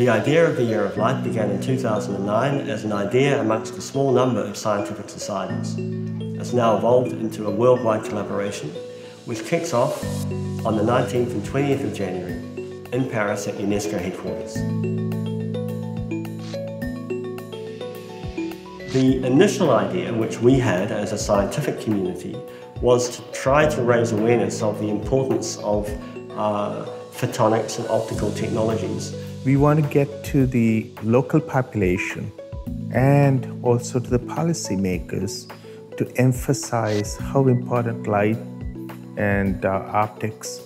The idea of the Year of Light began in 2009 as an idea amongst a small number of scientific societies. It's now evolved into a worldwide collaboration, which kicks off on the 19th and 20th of January in Paris at UNESCO headquarters. The initial idea, which we had as a scientific community, was to try to raise awareness of the importance of uh, photonics and optical technologies. We want to get to the local population and also to the policymakers to emphasize how important light and uh, optics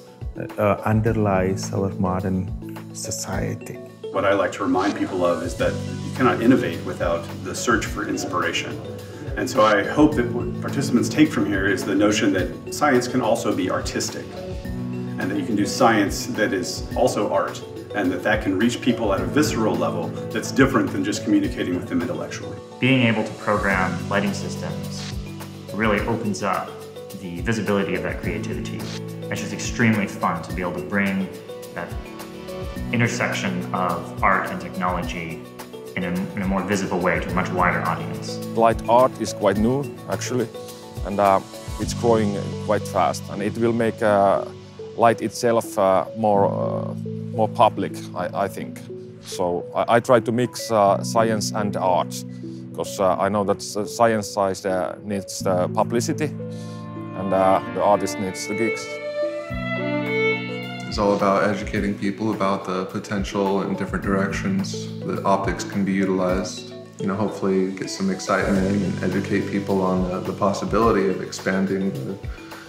uh, underlies our modern society. What I like to remind people of is that you cannot innovate without the search for inspiration. And so I hope that what participants take from here is the notion that science can also be artistic and that you can do science that is also art and that that can reach people at a visceral level that's different than just communicating with them intellectually. Being able to program lighting systems really opens up the visibility of that creativity. It's just extremely fun to be able to bring that intersection of art and technology in a, in a, more visible way to a much wider audience. Light art is quite new, actually, and uh, it's growing quite fast, and it will make uh, light itself uh, more, uh, more public, I, I, think. So I, I, try to mix uh, science and art, because uh, I know that science side needs publicity, and the artist needs the gigs. It's all about educating people about the potential in different directions that optics can be utilized. You know, hopefully get some excitement and educate people on the, the possibility of expanding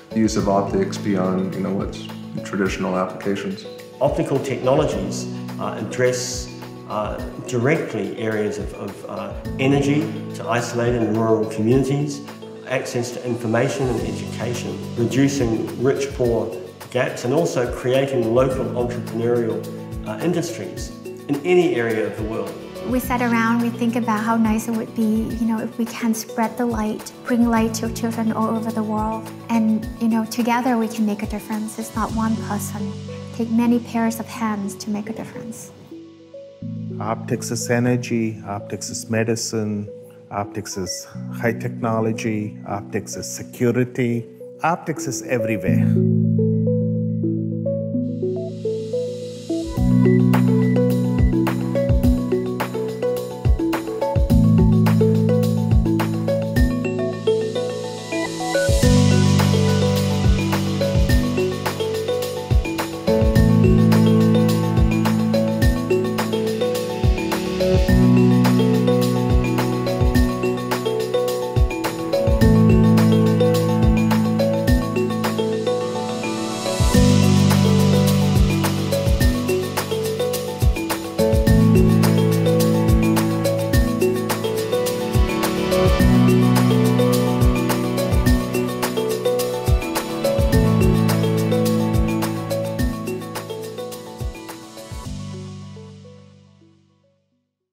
the use of optics beyond, you know, what's traditional applications. Optical technologies uh, address uh, directly areas of, of uh, energy to isolated and rural communities, access to information and education, reducing rich-poor gaps and also creating local entrepreneurial uh, industries in any area of the world. We sat around, we think about how nice it would be, you know, if we can spread the light, bring light to children all over the world. And, you know, together we can make a difference. It's not one person. Take many pairs of hands to make a difference. Optics is energy, optics is medicine, optics is high technology, optics is security, optics is everywhere.